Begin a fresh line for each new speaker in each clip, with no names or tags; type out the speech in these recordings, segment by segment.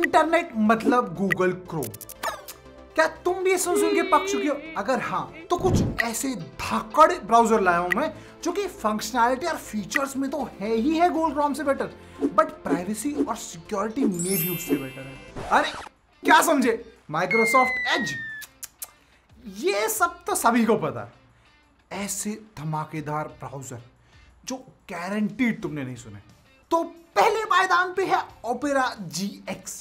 Internet मतलब Google Chrome. क्या तुम भी सुन सुन के पक चुके हो? अगर हाँ तो कुछ ऐसे धाकड़ ब्राउज़र लाया हूँ मैं, जो कि फंक्शनैलिटी और फीचर्स में तो है ही है गूगल क्रोम से बेटर बट प्राइवेसी और सिक्योरिटी में भी उससे बेटर है। अरे, क्या समझे? माइक्रोसॉफ्ट एज ये सब तो सभी को पता है। ऐसे धमाकेदार ब्राउज़र, जो गारंटीड तुमने नहीं सुने। तो पहले पायदान पे है ओपेरा जी एक्स।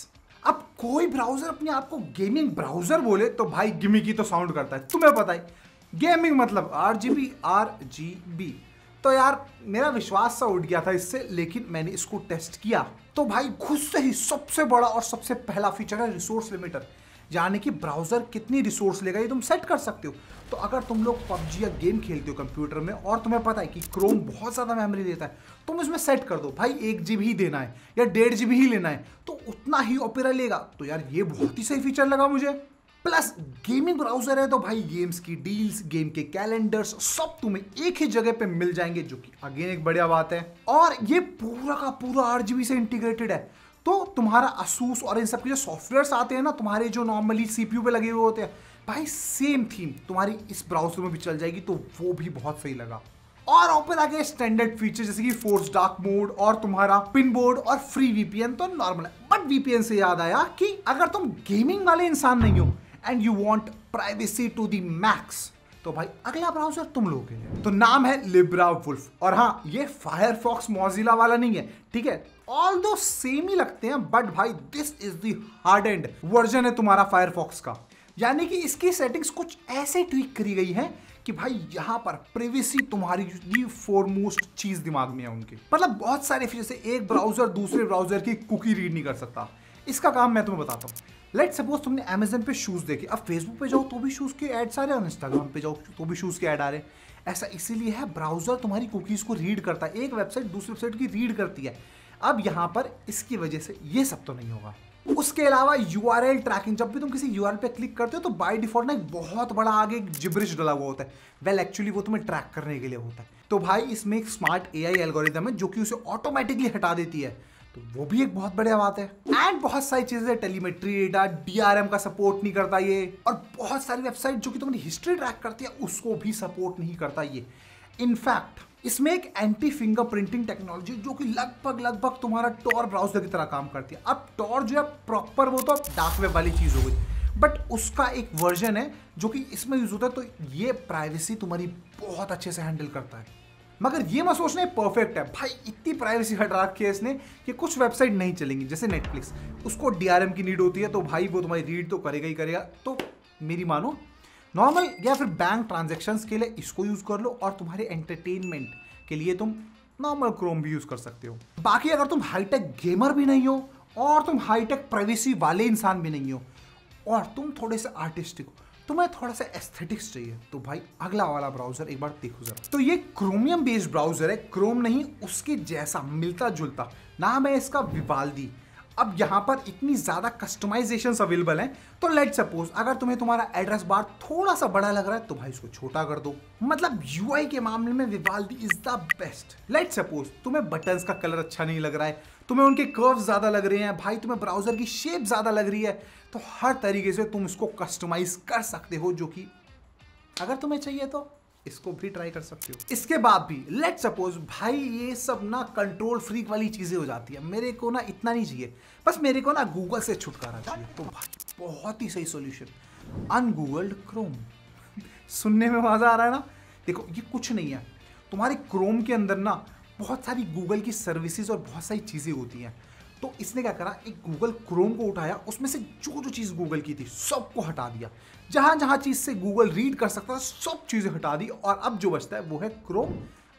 अब कोई ब्राउज़र अपने आप को गेमिंग ब्राउज़र बोले तो भाई गिमी की तो साउंड करता है। तुम्हें पता है गेमिंग मतलब R G B R G B तो यार, मेरा विश्वास सा उठ गया था इससे, लेकिन मैंने इसको टेस्ट किया। तो भाई, खुद से ही सबसे बड़ा और सबसे पहला फीचर है रिसोर्स लिमिटर यानी कि ब्राउज़र कितनी रिसोर्स लेगा, ये तुम सेट कर सकते हो। तो अगर तुम लोग पबजी या गेम खेलते हो कंप्यूटर में, और तुम्हें पता है कि क्रोम बहुत ज़्यादा मेमोरी देता है, तुम इसमें सेट कर दो। भाई, एक जी ही देना है, या डेढ़ जी ही लेना है तो उतना ही ओपेरा लेगा। तो यार, ये बहुत ही सही फीचर लगा मुझे। प्लस गेमिंग ब्राउज़र है तो भाई गेम्स की डील्स गेम के कैलेंडर्स सब तुम्हें एक ही जगह पे मिल जाएँगे, जो कि अगेन एक बढ़िया बात है। और ये पूरा का पूरा आरजीबी से इंटीग्रेटेड है। तो तुम्हारा असूस और इन सब के जो सॉफ्टवेयर आते हैं ना, तुम्हारे जो नॉर्मली सीपीयू पे लगे हुए होते हैं, भाई सेम थीम तुम्हारी इस ब्राउज़र में भी चल जाएगी तो वो भी बहुत सही लगा। और ओपन आगे स्टैंडर्ड फीचर जैसे कि फोर्स डार्क मोड और तुम्हारा पिन बोर्ड और फ्री वीपीएन तो नॉर्मल है। बट वीपीएन से याद आया कि अगर तुम गेमिंग वाले इंसान नहीं हो and you want privacy to the max तो भाई, अगला ब्राउज़र तुम लोगों के लिए। तो नाम है लिब्रा वुल्फ और हाँ ये फायरफॉक्स मोजिला वाला नहीं है, ठीक है? ऑल दो सेम ही लगते हैं बट भाई this is the hardened version है तुम्हारा फायरफॉक्स का। यानी कि इसकी सेटिंग्स कुछ ऐसे ट्वीक करी गई है कि भाई, यहाँ पर प्रिवेसी तुम्हारी फोरमोस्ट चीज़ दिमाग में है उनके। मतलब बहुत सारे फीचर से एक ब्राउज़र दूसरे ब्राउज़र की कुकी रीड नहीं कर सकता। इसका काम मैं तुम्हें बताता हूँ। लेट सपोज़ तुमने अमेजन पे शूज़ देखे। अब फेसबुक पे जाओ तो भी शूज़ के एड्स आ रहे हैं और इंस्टाग्राम पे जाओ तो भी शूज़ के ऐड आ रहे हैं। ऐसा इसीलिए है ब्राउज़र तुम्हारी कुकीज को रीड करता है। एक वेबसाइट दूसरी वेबसाइट की रीड करती है। अब यहाँ पर इसकी वजह से ये सब तो नहीं होगा। उसके अलावा यू ट्रैकिंग जब भी तुम किसी URL पे क्लिक करते हो तो बाय डिफ़ॉल्ट ना एक बहुत बड़ा आगे जिब्रिश डला हुआ होता है। वेल well, एक्चुअली वो तुम्हें ट्रैक करने के लिए होता है। तो भाई इसमें एक स्मार्ट ए आई है जो कि उसे ऑटोमेटिकली हटा देती है। तो वो भी एक बहुत बढ़िया बात है। एंड बहुत सारी चीज़ें टेलीमेट्री डेटा डीआरएम का सपोर्ट नहीं करता ये। और बहुत सारी वेबसाइट जो कि तुम्हारी हिस्ट्री ट्रैक करती है, उसको भी सपोर्ट नहीं करता ये। इनफैक्ट इसमें एक एंटी फिंगर प्रिंटिंग टेक्नोलॉजी जो कि लगभग लगभग तुम्हारा टॉर ब्राउज़र की तरह काम करती है। अब टॉर जो है प्रॉपर वो तो डार्क वेब वाली चीज़ हो गई। बट उसका एक वर्जन है, जो कि इसमें यूज़ होता है तो ये प्राइवेसी तुम्हारी बहुत अच्छे से हैंडल करता है। मगर ये मत सोचना परफेक्ट है। भाई, इतनी प्राइवेसी हटा रखी है इसने कि कुछ वेबसाइट नहीं चलेंगी, जैसे नेटफ्लिक्स उसको डीआरएम की नीड होती है तो भाई वो तुम्हारी रीड तो करेगा ही करेगा। तो मेरी मानो नॉर्मल या फिर बैंक ट्रांजेक्शन के लिए इसको यूज़ कर लो और तुम्हारे एंटरटेनमेंट के लिए तुम नॉर्मल क्रोम भी यूज़ कर सकते हो। बाकी अगर तुम हाईटेक गेमर भी नहीं हो और तुम हाईटेक प्राइवेसी वाले इंसान भी नहीं हो और तुम थोड़े से आर्टिस्टिक हो तुम्हें थोड़ा सा एस्थेटिक्स चाहिए। तो भाई, अगला वाला ब्राउज़र एक बार देखो जरा। तो ये क्रोमियम बेस्ड ब्राउज़र है। क्रोम नहीं, उसके जैसा मिलता जुलता नाम है इसका विवाल्दी अब यहाँ पर इतनी ज़्यादा कस्टमाइजेशन अवेलेबल हैं तो लेट सपोज़ अगर तुम्हें तुम्हारा एड्रेस बार थोड़ा सा बड़ा लग रहा है तो भाई इसको छोटा कर दो। मतलब यूआई के मामले में Vivaldi is the best let suppose तुम्हें बटन्स का कलर अच्छा नहीं लग रहा है, तुम्हें उनके कर्व ज़्यादा लग रहे हैं, भाई तुम्हें ब्राउज़र की शेप ज़्यादा लग रही है तो हर तरीके से तुम इसको कस्टमाइज कर सकते हो, जो कि अगर तुम्हें चाहिए तो। इसको भी ट्राई कर सकते हो। इसके बाद भी लेट सपोज़ भाई ये सब ना कंट्रोल फ्रीक वाली चीज़ें हो जाती है। मेरे को ना इतना नहीं चाहिए। बस मेरे को ना गूगल से छुटकारा चाहिए। तो भाई, बहुत ही सही सोल्यूशन अनगूगल्ड क्रोम सुनने में मज़ा आ रहा है ना? देखो, ये कुछ नहीं है। तुम्हारे क्रोम के अंदर ना बहुत सारी गूगल की सर्विसेज़ और बहुत सारी चीज़ें होती हैं। तो इसने क्या करा, एक गूगल क्रोम को उठाया, उसमें से जो जो चीज़ गूगल की थी, सबको हटा दिया। जहाँ जहाँ चीज़ से गूगल रीड कर सकता था, सब चीज़ें हटा दी और अब जो बचता है वो है क्रोम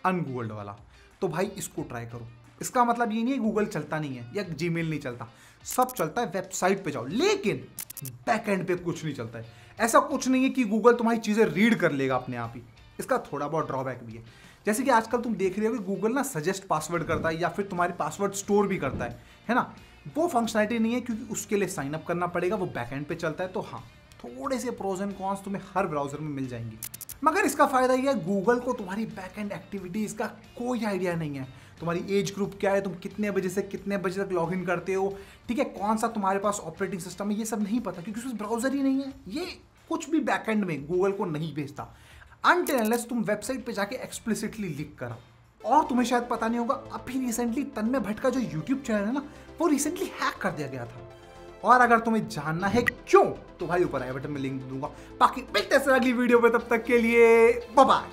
अनगूगल्ड वाला। तो भाई इसको ट्राई करो। इसका मतलब ये नहीं है गूगल चलता नहीं है या जी नहीं चलता। सब चलता है वेबसाइट पे जाओ। लेकिन बैक एंड पे कुछ नहीं चलता है। ऐसा कुछ नहीं है कि गूगल तुम्हारी चीज़ें रीड कर लेगा अपने आप ही। इसका थोड़ा बहुत ड्रॉबैक भी है। जैसे कि आजकल तुम देख रहे हो कि गूगल ना सजेस्ट पासवर्ड करता है या फिर तुम्हारे पासवर्ड स्टोर भी करता है है ना? वो फंक्शनलिटी नहीं है क्योंकि उसके लिए साइन अप करना पड़ेगा, वो बैकएंड पे चलता है तो हाँ थोड़े से प्रोज एंड कॉन्स तुम्हें हर ब्राउज़र में मिल जाएँगे। मगर इसका फ़ायदा यह है गूगल को तुम्हारी बैक एंड एक्टिविटीज़ का कोई आइडिया नहीं है। तुम्हारी एज ग्रुप क्या है, तुम कितने बजे से कितने बजे तक लॉग इन करते हो, ठीक है? कौन सा तुम्हारे पास ऑपरेटिंग सिस्टम है, ये सब नहीं पता, क्योंकि उसमें ब्राउज़र ही नहीं है। ये कुछ भी बैकएंड में गूगल को नहीं भेजता। अनटिल तुम वेबसाइट पे जाके एक्सप्लिसिटली लिख करो। और तुम्हें शायद पता नहीं होगा, अभी रिसेंटली तन्मय भट्ट का जो यूट्यूब चैनल है ना, वो रिसेंटली हैक कर दिया गया था। और अगर तुम्हें जानना है क्यों तो भाई ऊपर आई बटन में लिंक दूँगा। बाकी मिलते हैं अगली वीडियो में, तब तक के लिए बाय